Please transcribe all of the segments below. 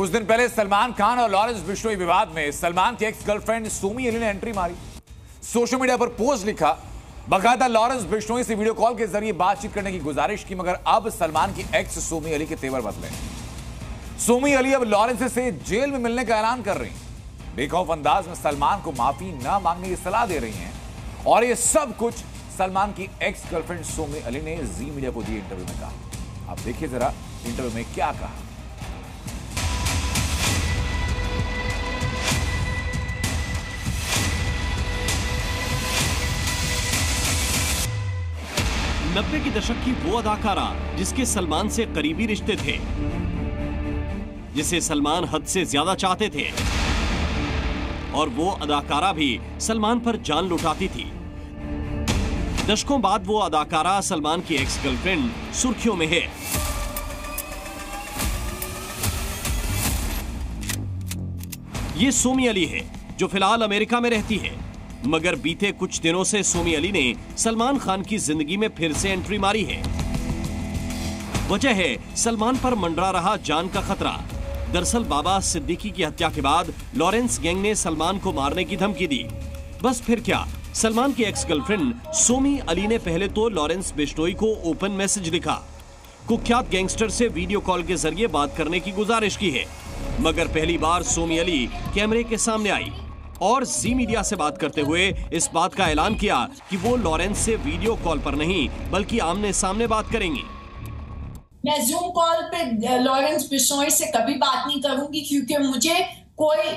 कुछ दिन पहले सलमान खान और लॉरेंस बिश्नोई विवाद में सलमान की एक्स गर्लफ्रेंड सोमी अली ने एंट्री मारी। सोशल मीडिया पर पोस्ट लिखा, बकायदा लॉरेंस बिश्नोई से वीडियो कॉल के ज़रिए बातचीत करने की गुजारिश की, मगर अब सलमान की एक्स सोमी अली के तेवर बदले। सोमी अली अब लॉरेंस से जेल में मिलने का ऐलान कर रही बेखौफ अंदाज में सलमान को माफ़ी न मांगने की सलाह दे रही हैं। और ये सब कुछ सलमान की एक्स गर्लफ्रेंड सोमी अली ने जी मीडिया को दिए इंटरव्यू में कहा। आप देखिए जरा इंटरव्यू में क्या कहा। नब्बे के दशक की वो अदाकारा, जिसके सलमान से करीबी रिश्ते थे। जिसे सलमान हद से ज़्यादा चाहते थे। और वो अदाकारा भी सलमान पर जान लुटाती थी। दशकों बाद वो अदाकारा सलमान की एक्स गर्लफ्रेंड सुर्खियों में है। ये सोमी अली है, जो फ़िलहाल अमेरिका में रहती है। मगर बीते कुछ दिनों से सोमी अली ने सलमान खान की ज़िंदगी में फिर से एंट्री मारी है। वजह है, सलमान पर मंडरा रहा जान का खतरा। दरअसल बाबा सिद्दीकी की हत्या के बाद लॉरेंस गैंग ने सलमान को मारने की धमकी दी। बस फिर क्या, सलमान की एक्स गर्लफ्रेंड सोमी अली ने पहले तो लॉरेंस बिश्नोई को ओपन मैसेज लिखा। कुख्यात गैंगस्टर से वीडियो कॉल के ज़रिए बात करने की गुजारिश की है। मगर पहली बार सोमी अली कैमरे के सामने आई। और जी मीडिया से बात करते हुए इस बात का ऐलान किया कि वो लॉरेंस से वीडियो कॉल पर नहीं, बल्कि आमने सामने बात करेंगी। मैं जूम कॉल पे लॉरेंस बिश्नोई से कभी बात नहीं करूँगी क्योंकि मुझे कोई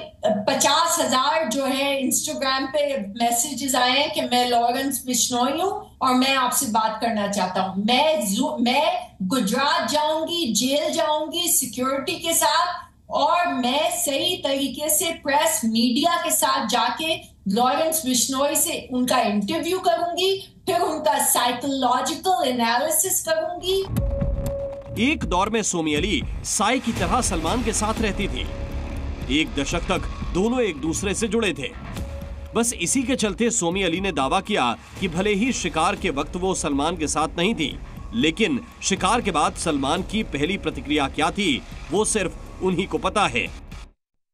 पचास हज़ार जो है इंस्टाग्राम पे मैसेजेस आए हैं कि मैं लॉरेंस बिश्नोई हूँ और मैं आपसे बात करना चाहता हूँ। मैं मैं गुजरात जाऊँगी, जेल जाऊँगी, सिक्योरिटी के साथ और मैं सही तरीके से प्रेस मीडिया के साथ जाके लॉरेंस बिश्नोई से उनका इंटरव्यू करूँगी, फिर उनका साइकोलॉजिकल एनालिसिस करूँगी। एक दौर में सोमी अली साई की तरह सलमान के साथ रहती थी। एक दशक तक दोनों एक दूसरे से जुड़े थे। बस इसी के चलते सोमी अली ने दावा किया कि भले ही शिकार के वक्त वो सलमान के साथ नहीं थी लेकिन शिकार के बाद सलमान की पहली प्रतिक्रिया क्या थी, वो सिर्फ़ उन्हीं को पता है।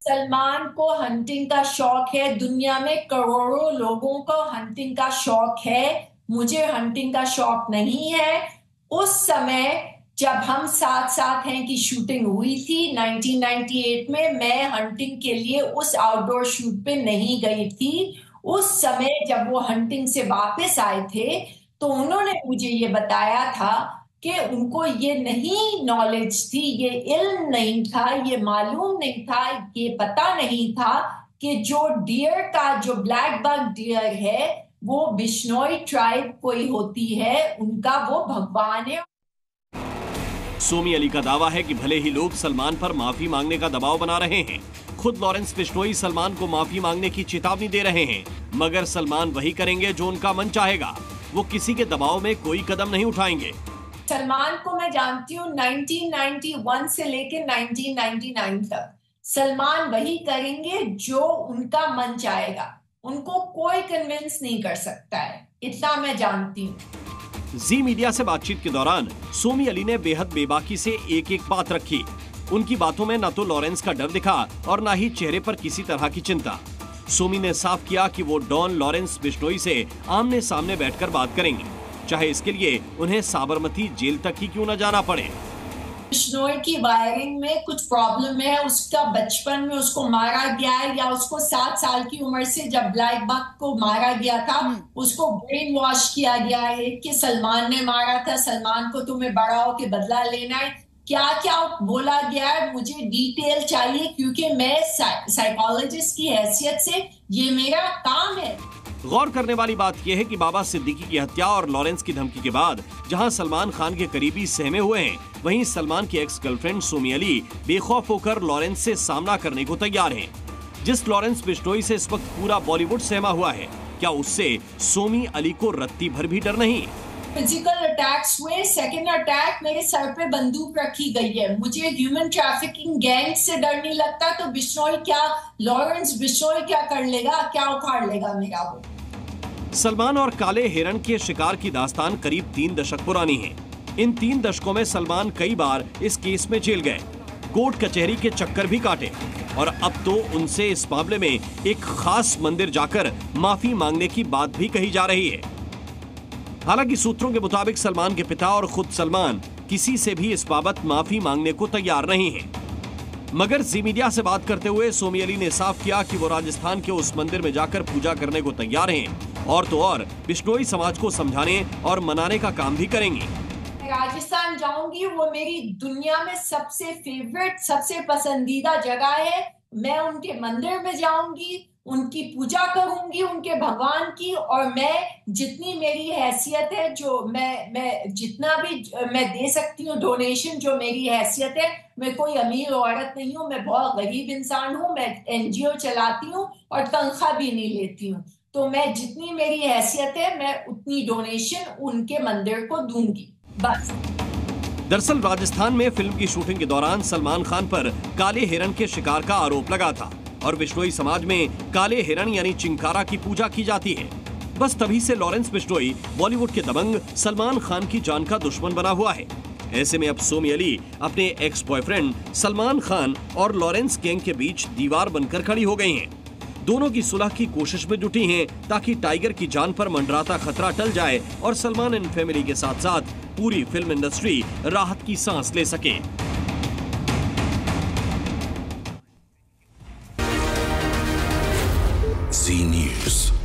सलमान को हंटिंग का शौक है, दुनिया में करोड़ों लोगों को हंटिंग का शौक है। मुझे हंटिंग का शौक नहीं है। उस समय जब हम साथ साथ हैं की शूटिंग हुई थी 1998 में मैं हंटिंग के लिए उस आउटडोर शूट पे नहीं गई थी। उस समय जब वो हंटिंग से वापस आए थे तो उन्होंने मुझे ये बताया था कि उनको ये नहीं नॉलेज थी, ये इल्म नहीं था, ये मालूम नहीं था, ये पता नहीं था कि जो डियर का, जो ब्लैक बग डियर है, वो बिश्नोई ट्राइब कोई होती है, उनका वो भगवान है। सोमी अली का दावा है कि भले ही लोग सलमान पर माफ़ी मांगने का दबाव बना रहे हैं, खुद लॉरेंस बिश्नोई सलमान को माफ़ी मांगने की चेतावनी दे रहे हैं, मगर सलमान वही करेंगे जो उनका मन चाहेगा। वो किसी के दबाव में कोई कदम नहीं उठाएँगे। सलमान को मैं जानती हूँ 1991 से लेकर 1999 तक। सलमान वही करेंगे जो उनका मन चाहेगा। उनको कोई कन्विंस नहीं कर सकता है। इतना मैं जानती हूँ। जी मीडिया से बातचीत के दौरान सोमी अली ने बेहद बेबाकी से एक एक बात रखी। उनकी बातों में न तो लॉरेंस का डर दिखा और न ही चेहरे पर किसी तरह की चिंता। सोमी ने साफ़ किया कि वो डॉन लॉरेंस बिश्नोई से आमने सामने बैठकर बात करेंगी। चाहे इसके लिए उन्हें साबरमती जेल तक ही क्यों न जाना पड़े। बिश्नोई की वायरिंग में कुछ प्रॉब्लम है उसका बचपन में उसको मारा गया है या उसको सात साल की उम्र से जब ब्लैक बक को मारा गया था हम्म। उसको ब्रेन वॉश किया गया है। कि सलमान ने मारा था सलमान को तुम्हें बड़ा हो के बदला लेना है। क्या क्या बोला गया है, मुझे डिटेल चाहिए, क्योंकि मैं साइकोलॉजिस्ट की हैसियत से ये मेरा काम है गौर करने वाली बात यह है कि बाबा सिद्दीकी की हत्या और लॉरेंस की धमकी के बाद, जहाँ सलमान खान के करीबी सहमे हुए हैं, वहीं सलमान की एक्स गर्लफ्रेंड सोमी अली बेखौफ होकर लॉरेंस से सामना करने को तैयार हैं। जिस लॉरेंस बिस्टोई से इस वक्त पूरा बॉलीवुड सहमा हुआ है, क्या उससे सोमी अली को रत्ती भर भी डर नहीं फ़िज़िकल अटैक्स हुए। सेकेंड अटैक मेरे सर पे बंदूक रखी गई है। मुझे ह्यूमन ट्रैफिकिंग गैंग से डर नहीं लगता तो बिश्नोई क्या लॉरेंस बिश्नोई क्या कर लेगा, क्या उखाड़ लेगा मेरा वो? सलमान और काले हिरण के शिकार की दास्तान करीब तीन दशक पुरानी है। इन तीन दशकों में सलमान कई बार इस केस में जेल गए। कोर्ट कचहरी के चक्कर भी काटे। और अब तो उनसे इस मामले में एक खास मंदिर जाकर माफ़ी मांगने की बात भी कही जा रही है। हालाँकि सूत्रों के मुताबिक सलमान के पिता और खुद सलमान किसी से भी इस बाबत माफ़ी मांगने को तैयार नहीं है। मगर जी मीडिया से बात करते हुए सोमी अली ने साफ़ किया कि वो राजस्थान के उस मंदिर में जाकर पूजा करने को तैयार हैं और तो और बिश्नोई समाज को समझाने और मनाने का काम भी करेंगे। राजस्थान जाऊँगी, वो मेरी दुनिया में सबसे फेवरेट सबसे पसंदीदा जगह है। मैं उनके मंदिर में जाऊँगी उनकी पूजा करूँगी उनके भगवान की और मैं जितनी मेरी हैसियत है जो मैं मैं जितना भी मैं दे सकती हूँ डोनेशन जो मेरी हैसियत है, मैं कोई अमीर औरत नहीं हूँ, मैं बहुत गरीब इंसान हूँ, मैं एनजीओ चलाती हूँ और तनख्वाह भी नहीं लेती हूँ। तो मैं जितनी मेरी हैसियत है, मैं उतनी डोनेशन उनके मंदिर को दूँगी। बस। दरअसल राजस्थान में फ़िल्म की शूटिंग के दौरान सलमान खान पर काले हिरण के शिकार का आरोप लगा था। और बिश्नोई समाज में काले हिरण यानी चिंकारा की पूजा की जाती है। बस तभी से लॉरेंस बिश्नोई बॉलीवुड के दबंग सलमान खान की जान का दुश्मन बना हुआ है। ऐसे में अब सोमी अली अपने एक्स बॉयफ्रेंड सलमान खान और लॉरेंस गैंग के बीच दीवार बनकर खड़ी हो गई हैं। दोनों की सुलह की कोशिश में जुटी हैं ताकि टाइगर की जान पर मंडराता खतरा टल जाए और सलमान एंड फैमिली के साथ साथ पूरी फ़िल्म इंडस्ट्री राहत की सांस ले सके। News.